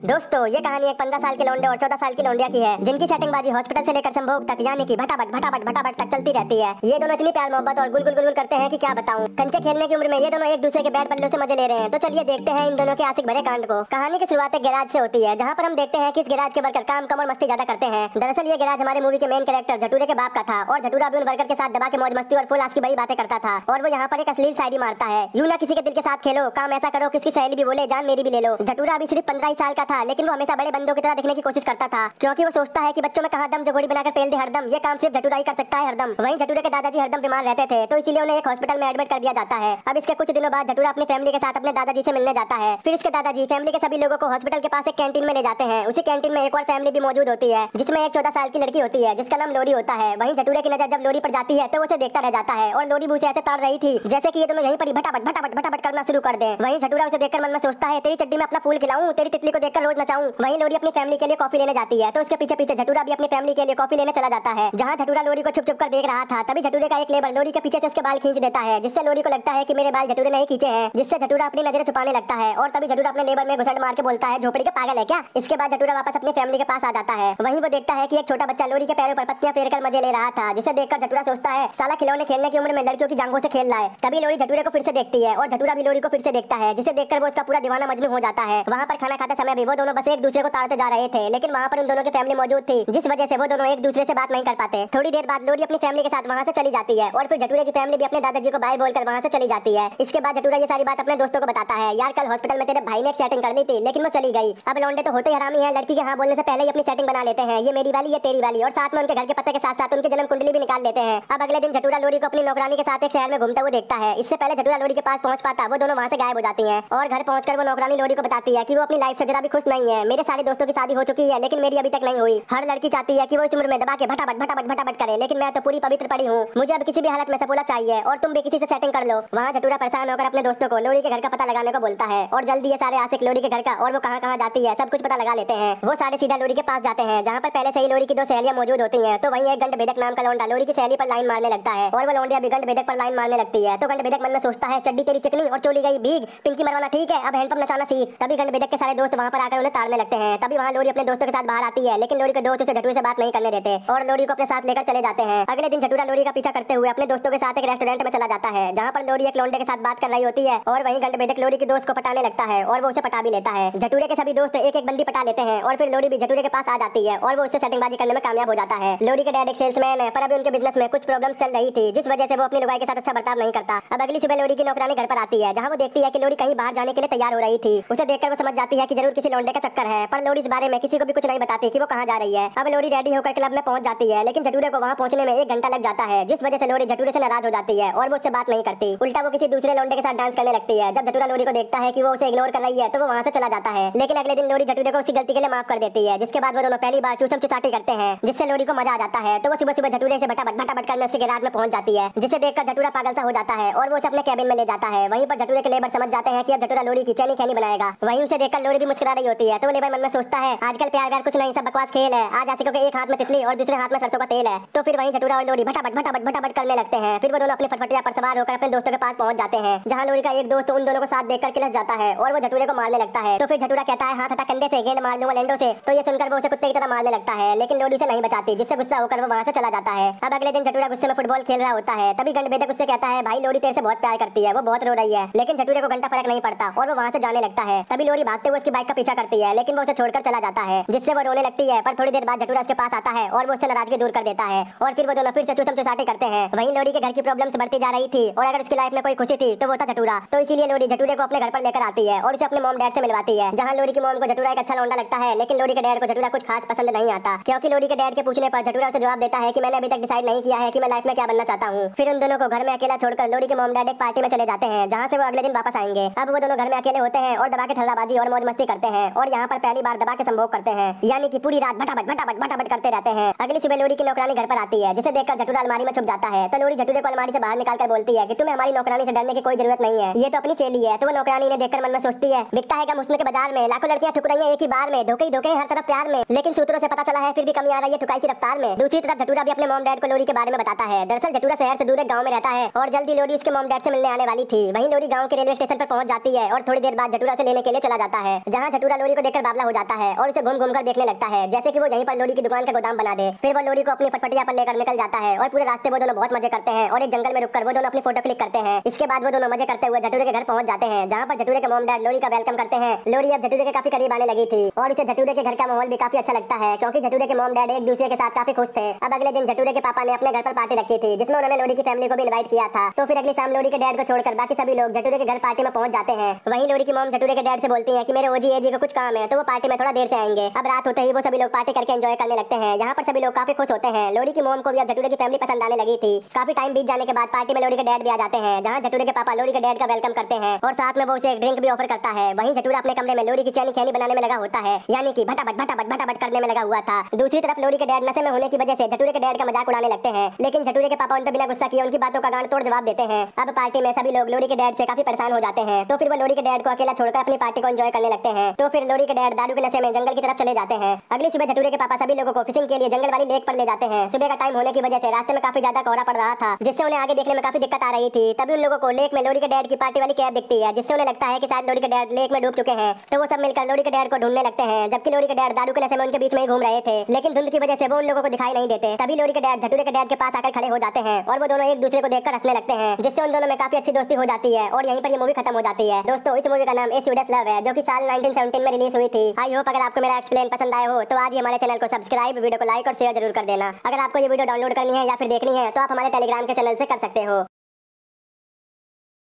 दोस्तों, ये कहानी एक पंद्रह साल के लौंडे और चौदह साल की लौंडिया की है, जिनकी सेटिंगबाजी हॉस्पिटल से लेकर संभोग तक यानी कि भटाभट भटाभट भटाभट तक चलती रहती है। ये दोनों इतनी प्यार मोहब्बत और गुल गुल गुल करते हैं कि क्या बताऊँ। कंचे खेलने की उम्र में ये दोनों एक दूसरे के बैट बल्लों से मज़े ले रहे हैं। तो चलिए देखते हैं इन दोनों के आशिक भरे कांड को। कहानी की शुरुआत गैराज से होती है, जहाँ पर हम देखते हैं कि इस गैराज के वर्कर काम, कम और मस्ती ज़्यादा करते हैं। दरअसल ये गैराज हमारे मूवी के मेन कैरेक्टर झटूरे के बाप का था, और झटूरा भी उन वर्कर के साथ दबा के मौज मस्ती और फुल आस की बड़ी बातें करता था, और वो यहाँ पर एक असली शायरी मारता है। यूँ ना किसी के दिल के साथ खेलो, काम ऐसा करो, किसकी सहेली भी बोले, जान मेरी भी ले लो। झटूरा अभी सिर्फ़ पंद्रह साल का था, लेकिन वो हमेशा बड़े बंदों की तरह दिखने की कोशिश करता था, क्योंकि वो सोचता है कि बच्चों में कहा दम, जो बनाकर पेल दे हरदम, ये काम सिर्फ़ झटूरा कर सकता है हरदम। वहीं झटूरे के दादाजी हरदम बीमार रहते थे तो इसीलिए उन्हें एक हॉस्पिटल में एडमिट कर दिया जाता है। अब इसके कुछ दिनों बाद झटूरा अपनी फैमिली के साथ अपने दादाजी से मिलने जाता है। फिर इसके दादाजी फैमिली के सभी लोगों को हॉस्पिटल के पास एक कैंटीन में ले जाते हैं। उसी कैंटीन में एक और फैमिली भी मौजूद होती है, जिसमें एक चौदह साल की लड़की होती है, जिसका नाम लोरी होता है। वहीं झटूरे की नज़र जब लोरी पर जाती है तो उसे देखता रह जाता है, और लोरी भूसे ऐसे ताड़ रही थी, जैसे कि ये दोनों यहीं पर भटाभट भटाभट भटाभट करना शुरू कर दे। वहीं झटूरा उसे देखकर मन में सोचता है, तेरी चड्डी में अपना फूल खिलाऊं? तेरी तितली को देखकर रोज नचाऊं। वहीं लोरी अपनी फैमिली के लिए कॉफ़ी लेने जाती है तो उसके पीछे पीछे झटूरा भी अपनी फैमिली के लिए कॉफ़ी लेने चला जाता है। जहाँ झटूरा लोरी को छुप छुप कर देख रहा था, तभी झटूरे का एक लेबर लोरी के पीछे से उसके बाल खींच देता है, जिससे लोरी को लगता है की मेरे बाल झटूरे नहीं खींचे हैं, जिससे झटूरा अपनी नज़रें छुपाने लगता है, और तभी झटूरा अपने लेबर में घुसट मार के बोलता है, झोपड़ी का पागल है क्या? इसके बाद झटूरा वापस अपनी फैमिली के पास आ जाता है। वहीं वो देखता है की एक छोटा बच्चा लोरी के पैरों पर पत्तियाँ फेर मज़े ले रहा था, जिसे देखकर झटूरा सोचता है, साला खिलौने खेलने की उम्र में लड़कियों की जांगों से खेल रहा है। तभी लोरी झटूरे को फिर से देखती है, और झटूरा भी लोरी को फिर से देखता है, जिसे देखकर वो उसका पूरा दीवाना मजनू हो जाता है। वहाँ पर खाना खाते समय भी वो दोनों बस एक दूसरे को ताड़ते जा रहे थे, लेकिन वहाँ पर उन दोनों की फैमिली मौजूद थी, जिस वजह से वो दोनों एक दूसरे से बात नहीं कर पाते। थोड़ी देर बाद लोरी अपनी फैमिली के साथ वहाँ से चली जाती है, और फिर झटूरे की फैमिली भी अपने दादाजी को बाय बोलकर वहाँ से चली जाती है। इसके बाद झटूरा ये सारी बात अपने दोस्तों को बताता है। यार, कल हॉस्पिटल में तेरे भाई ने एक सेटिंग कर ली थी, लेकिन वो चली गई। अब लौंडे तो होते हरामी है, लड़की के हाँ बोलने से पहले ही अपनी सेटिंग बना लेते हैं। ये मेरी वाली, ये तेरी वाली, और साथ में उनके घर के पत्ते के साथ साथ उनके जन्म कुंडली भी निकाल लेते हैं। अब अगले दिन जटूरा लोरी को अपनी नौकरानी के साथ एक शहर में घूमता हुआ देखता है। इससे पहले जटूरा लोरी के पास पहुँच पाता, वो दोनों वहाँ से गायब हो जाती है, और घर पहुंचकर वो नौकरानी लोरी को बताती है की वो अपनी लाइफ से जरा भी खुश नहीं है। मेरे सारे दोस्तों की शादी हो चुकी है, लेकिन मेरी अभी तक नहीं हुई। हर लड़की चाहती है कि वो इस उम्र में दबा के भटाभट भटाभट भटाभट करे, लेकिन मैं तो पूरी पवित्र पड़ी हूँ। मुझे अब किसी भी हालत में सपोला चाहिए, और तुम भी किसी से सेटिंग कर लो। वहाँ झटूरा परेशान होकर अपने दोस्तों को लोरी के घर का पता लगाने को बोलता है, और जल्दी ये सारे आशिक लोरी के घर का, और वो कहाँ कहाँ जाती है, सब कुछ पता लगा लेते हैं। वो सारे सीधा लोरी के पास जाते हैं, जहाँ पर पहले से ही लोरी की दो सहेलियाँ मौजूद होती है तो वही एक गंड बेदक नाम का लौंडा लोरी की सहेली पर लाइन मारने लगता है, और वो लौंडिया भी गंड बेदक पर लाइन मारने लगती है। तो गंड बेदक मन में सोचता है, चड्डी तेरी चिकनी और चोली गई भीग, पिंकी मरवाना ठीक है, अब हैंडपंप नचाना सीख। तभी गंड बेदक के सारे दोस्त वहाँ पर आकर उन्हें ताड़ने लगते हैं। तभी वहाँ लोरी अपने दोस्तों के साथ बाहर आती है, लेकिन लोरी के दोस्त उसे झटूरे से बात नहीं करने देते और लोरी को अपने साथ लेकर चले जाते हैं। अगले दिन झटूरा लोरी का पीछा करते हुए अपने दोस्तों के साथ एक रेस्टोरेंट में चला जाता है, जहाँ पर लोरी एक लौंडे के साथ बात कर रही होती है और वहीं गंड बेदक लोरी की दोस्त को पटाने लगता है और वो उसे पटा भी लेता है। झटूरे के सभी दोस्त एक एक बंदी पटा लेते हैं और फिर लोरी भी झटूरे के पास आ जाती है और वो उससे सेटिंगबाजी करने में कामयाब हो जाता है। लोरी के डैड एक सेल्समैन है, पर अभी उनके बिज़नेस में कुछ प्रॉब्लम चल रही थी, जिस वजह से वो अपनी लुगाई के साथ अच्छा बर्ताव नहीं करता। अब अगली सुबह लोरी की नौकरानी घर पर आती है, जहाँ वो देखती है कि लोरी कहीं बाहर जाने के लिए तैयार हो रही थी। उसे देखकर वो समझ जाती है कि ज़रूर किसी लौंडे का चक्कर है, पर लोरी इस बारे में किसी को भी कुछ नहीं बताती कि वो कहाँ जा रही है। अब लोरी रेडी होकर क्लब में पहुँच जाती है, लेकिन झटूरे को वहाँ पहुँचने में एक घंटा लग जाता है, जिस वजह से लोरी झटूरे से नाराज़ हो जाती है और वो उससे बात नहीं करती। उल्टा वो किसी दूसरे लौंडे के साथ डांस करने लगती है। जब झटूरा लोरी को देखता है कि वो उसे इग्नोर कर रही है तो वो वहाँ से चला जाता है। लेकिन अगले दिन लोरी झटूरे को उसी गलती के लिए माफ़ कर देती है, जिसके बाद वो दोनों पहली बार चूसम चुसाटी करते हैं, जिससे लोरी को मज़ा आ जाता है तो वो सुबह सुबह झटूरे से बटा बटा बट करने उसके गैराज में पहुँच जाती है, जिसे देखकर झटूरा पागल सा हो जाता है और वो उसे अपने कैबिन में ले जाता है। वहीं पर झटूरे के लेबर समझ जाते हैं कि अब झटूरा लोरी की चैनी खैनी बनाएगा। वहीं उसे देखकर लोरी भी मुस्कुरा होती है। तो वो लेबर मन में सोचता है, आजकल प्यार व्यार कुछ नहीं, सब बकवास खेल है। आज आशिकों के एक हाथ में तितली और दूसरे हाथ में सरसों का तेल है। तो फिर वही झटूरा और लोरी भटाभट भटाभट भटाभट करने लगते हैं। फिर वो दोनों अपनी फटफटिया पर सवार होकर अपने दोस्तों के पास पहुँच जाते हैं। जहाँ लोरी का एक दोस्त उन दोनों को साथ देखकर किलस जाता है और वो झटूरे को मारने लगता है। तो फिर झटूरा कहता है हाथ हटा कंधे से गेंद मार लूँगा लेंडो से। तो ये सुनकर वो उसे कुत्ते की तरह मारने लगता है, लेकिन लोरी से नहीं बचाती, जिससे गुस्सा होकर वो वहाँ से चला जाता है। अब अगले दिन झटूरा गुस्से में फुटबॉल खेल रहा होता है। तभी गंड बेदक उससे कहता है, भाई, लोरी तेरे से बहुत प्यार करती है, वो बहुत रो रही है। लेकिन झटूरे को घंटा फ़र्क नहीं पड़ता और वो वहाँ से जाने लगता है। तभी लोरी भागते हुए उसकी बाइक का पीछा करती है, लेकिन वो उसे छोड़कर चला जाता है, जिससे वो रोने लगती है, पर थोड़ी देर बाद झटूरा उसके पास आता है और वो उससे नाराज़गी दूर कर देता है, और फिर वो दोनों फिर से चूसम चुसाटे करते हैं। वहीं लोरी के घर की प्रॉब्लम्स बढ़ती जा रही थी, और अगर उसकी लाइफ में कोई खुशी थी तो वो था झटूरा। तो इसीलिए लोरी झटूरे को अपने घर पर लेकर आती है, और उसे अपने मोम डैड से मिलवाती है, जहाँ लोरी की मोम को झटूरा एक अच्छा लौंडा लगता है, लेकिन लोरी के डैड को झटूरा कुछ खास पसंद नहीं आता, क्योंकि लोरी के डैड के पूछने पर झटूरा उसे जवाब देता है कि मैंने अभी तक डिसाइड नहीं किया है कि मैं लाइफ में क्या बनना चाहता हूँ। फिर उन दोनों को घर में अकेला छोड़कर लोरी के मोम डैड एक पार्टी में चले जाते हैं, जहाँ से वो अगले दिन वापस आएँगे। अब वो दोनों घर में अकेले होते हैं और दबा के ठल्लाबाजी और मौज मस्ती करते हैं। और यहाँ पर पहली बार दबा के संभोग करते हैं। यानी कि पूरी रात भटाभट भटाभट भटाभट करते रहते हैं। अगली सुबह लोरी की नौकरानी घर पर आती है, जिसे देखकर झटूरा अलमारी में छुप जाता है। तो लोरी झटूरे को अलमारी से बाहर निकाल कर बोलती है कि तुम्हें हमारी नौकरानी से डरने की कोई ज़रूरत नहीं है। ये तो अपनी चेली है तो वो नौकरानी ने देखकर मन में सोचती है। दिखता है मुस्लिम के बाज़ार में लाखों लड़कियाँ ठुक रही है एक ही बार में, धोखे ही धोखे हर तरफ़ प्यार में। लेकिन सूत्रों से पता चला है, फिर भी कमी आ रही है ठुकाई की रफ्तार में। दूसरी तरफ़ झटूरा भी अपने मॉम डैड को लोरी के बारे में बताता है। दरअसल झटूरा शहर से दूर एक गाँव में रहता है, और जल्दी लोरी उसके मॉम डैड से मिलने आने वाली थी। वहीं लोरी गाँव के रेलवे स्टेशन पर पहुँच जाती है, और थोड़ी देर बाद झटूरा से लेने के लिए चला जाता है, जहाँ झटूरा लोरी को देखकर बाबला हो जाता है और उसे घूम घूम कर देखने लगता है। जैसे कि वो यहीं पर लोरी की दुकान का गोदाम बना दे, फिर वो लोरी को अपनी पटपटिया पर लेकर निकल जाता है और पूरे रास्ते वो दोनों बहुत मज़े करते हैं और एक जंगल में रुककर वो दोनों अपनी फ़ोटो क्लिक करते हैं। इसके बाद वो दोनों मज़े करते हुए झटूरे के घर पहुँच जाते हैं, जहाँ पर झटूरे के मोम डैड लोरी का वेलकम करते हैं। लोरी अब झटूरे के काफ़ी करीब आने लगी थी और उसे झटूरे के घर का माहौल भी काफ़ी अच्छा लगता है, क्योंकि झटूरे के मोम डैड एक दूसरे के साथ काफ़ी खुश थे। अब अगले दिन झटूरे के पापा ने अपने घर पर पार्टी रखी थी, जिसमें उन्होंने लोरी की फैमिली को भी इन्वाइट किया था। तो फिर अगली शाम लोरी के डैड को छोड़कर बाकी सभी लोग झटूरे के घर पार्टी में पहुँच जाते हैं। वहीं लोरी की मोम झटूरे के डैड से बोलती है कि, मेरे ओजी एजी को कुछ काम है तो वो पार्टी में थोड़ा देर से आएँगे। अब रात होते ही वो सभी लोग पार्टी करके एंजॉय करने लगते हैं। यहाँ पर सभी लोग काफ़ी खुश होते हैं। लोरी की मोम को भी अब झटूरे की फैमिली पसंद आने लगी थी। काफ़ी टाइम बीत जाने के बाद पार्टी में लोरी के डैड भी आ जाते हैं, जहाँ झटूरे के पापा लोरी के डैड का वेलकम करते हैं और साथ में वो उसे एक ड्रिंक भी ऑफ़र करता है। वहीं झटूरा अपने कमरे में लोरी की चैनी खैनी बनाने में लगा होता है, यानी कि भटाभट भटाभट भटाभट करने में लगा हुआ था। दूसरी तरफ़ लोरी के डैड नशे में होने की वजह से झटूरे के डैड का मज़ाक उड़ाने लगते हैं। लेकिन झटूरे के पापा उन पर बिना गुस्सा किए उनकी बातों का गांड तोड़ जवाब देते हैं। अब पार्टी में सभी लोग लोरी के डैड से काफ़ी परेशान हो जाते हैं तो फिर वो लोरी के डैड को अकेला छोड़कर अपनी पार्टी को एंजॉय करने लगते हैं। तो फिर लोरी के डैड दारू के नशे में जंगल की तरफ़ चले जाते हैं। अगली सुबह झटूरे के पापा सभी लोगों को फिशिंग के लिए जंगल वाली लेक पर ले जाते हैं। सुबह का टाइम होने की वजह से रास्ते में काफ़ी ज़्यादा कोहरा पड़ रहा था, जिससे उन्हें आगे देखने में काफ़ी दिक्कत आ रही थी। तभी उन लोगों को लेक में लोरी के डैड की पार्टी वाली कैब दिखती है, जिससे उन्हें लगता है कि शायद लोरी के डैड लेक में डूब चुके हैं। तो वो सब मिलकर लोरी के डैड को ढूँढने लगते हैं, जबकि लोरी के डैड दारू के नशे में उनके बीच में घूम रहे थे। लेकिन धुंध की वजह से वो उन लोगों को दिखाई नहीं देते। तभी लोरी के डैड झटूरे के डैड के पास आकर खड़े हो जाते हैं और वो दोनों एक दूसरे को देखकर हंसने लगते हैं, जिससे उन दोनों में काफ़ी अच्छी दोस्ती हो जाती है और यहीं पर ये मूवी खत्म हो जाती है। दोस्तों, इस मूवी का नाम एस लव है, जो कि साल 1917 में रिलीज़ हुई थी। आई होप अगर आपको मेरा एक्सप्लेन पसंद आया हो तो आज ही हमारे चैनल को सब्सक्राइब वीडियो को लाइक और शेयर ज़रूर कर देना। अगर आपको ये वीडियो डाउनलोड करनी है या फिर देखनी है तो आप हमारे टेलीग्राम के चैनल से कर सकते हो।